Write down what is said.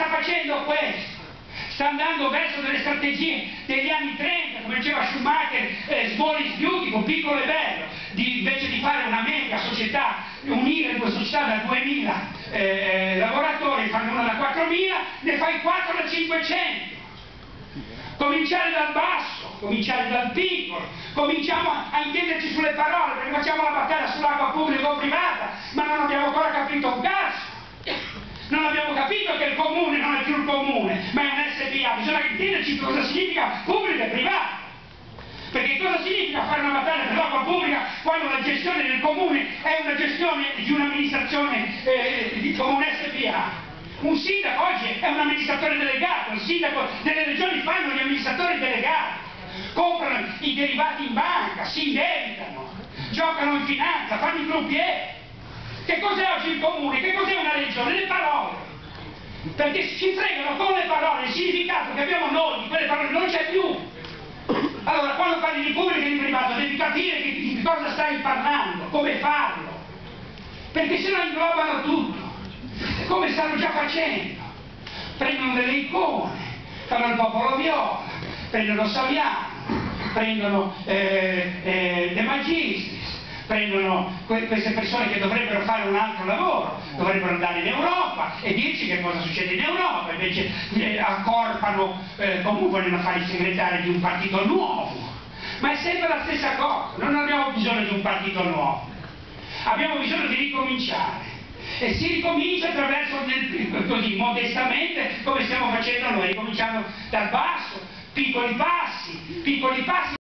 sta facendo questo? Sta andando verso delle strategie degli anni 30, come diceva Schumacher, eh, small is beautiful, piccolo e bello, di, invece di fare una mega società, unire due società da 2000 eh, eh, lavoratori, fanno una da 4000, ne fai 4 da 500. Cominciare dal basso, cominciare dal piccolo, cominciamo a intenderci sulle parole, perché facciamo la battaglia sull'acqua pubblica o privata, ma non abbiamo ancora capito un cazzo. Non abbiamo capito che il comune non è più il comune, ma è un SPA, bisogna intenderci cosa significa pubblica e privata. Perché cosa significa fare una battaglia per l'acqua pubblica quando la gestione del comune è una gestione di un'amministrazione eh, come un SPA? Un sindaco oggi è un amministratore delegato, il sindaco delle regioni fanno gli amministratori delegati, comprano i derivati in banca, si indebitano, giocano in finanza, fanno i croupier. Che cos'è oggi il comune? Che cos'è una regione? Le parole. Perché ci fregano con le parole il significato che abbiamo noi di quelle parole non c'è più. Allora quando parli di pubblico e di privato devi capire che, di cosa stai parlando, come farlo. Perché se no inglobano tutto come stanno già facendo. Prendono delle icone, fanno il popolo viola, prendono Saviano, prendono eh, eh, De Magistris, prendono que queste persone che dovrebbero fare un altro lavoro, dovrebbero andare in Europa e dirci che cosa succede in Europa, invece eh, accorpano, eh, comunque vogliono fare i segretari di un partito nuovo. Ma è sempre la stessa cosa, non abbiamo bisogno di un partito nuovo, abbiamo bisogno di ricominciare e si ricomincia attraverso così modestamente come stiamo facendo noi, cominciamo dal basso, piccoli passi, piccoli passi.